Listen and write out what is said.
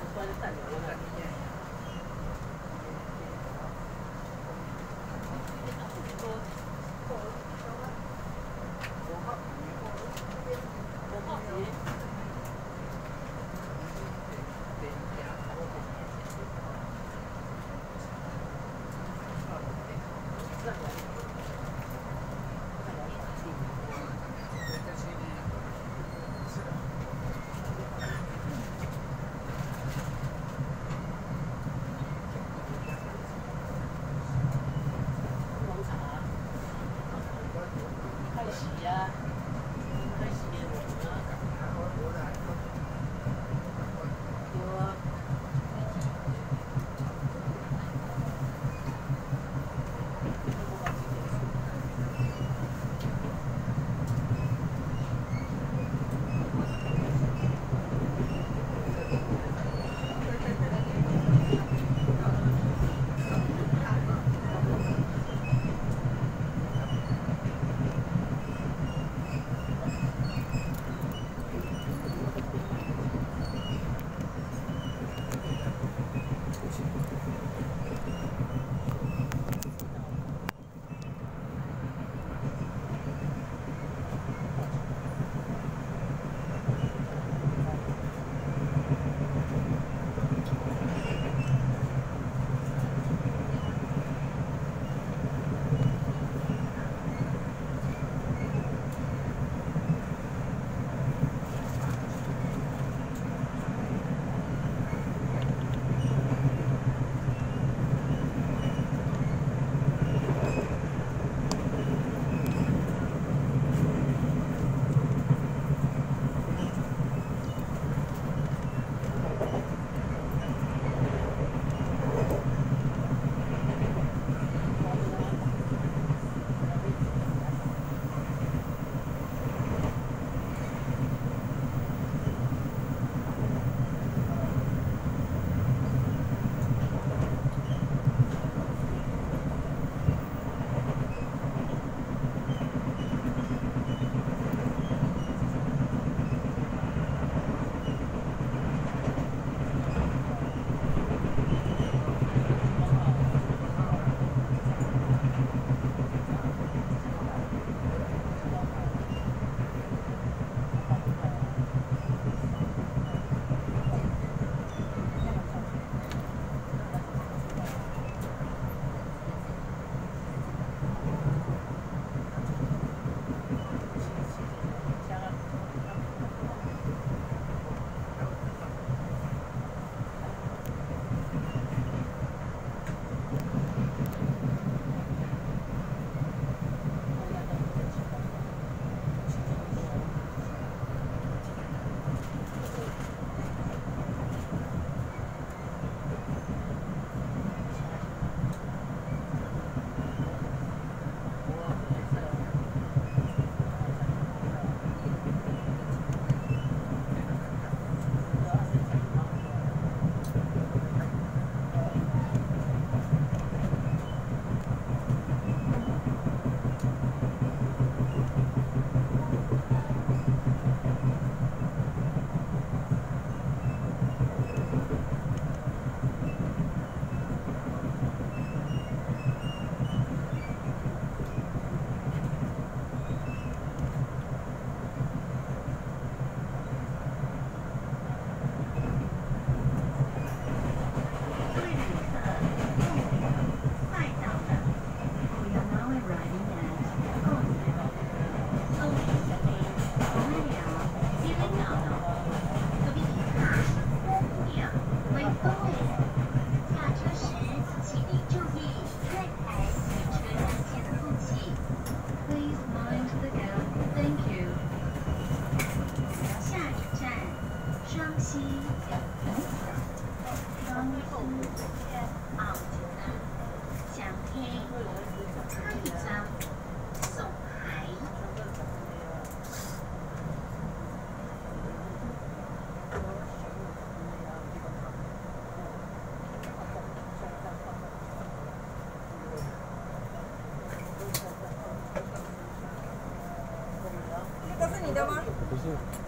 不 cool.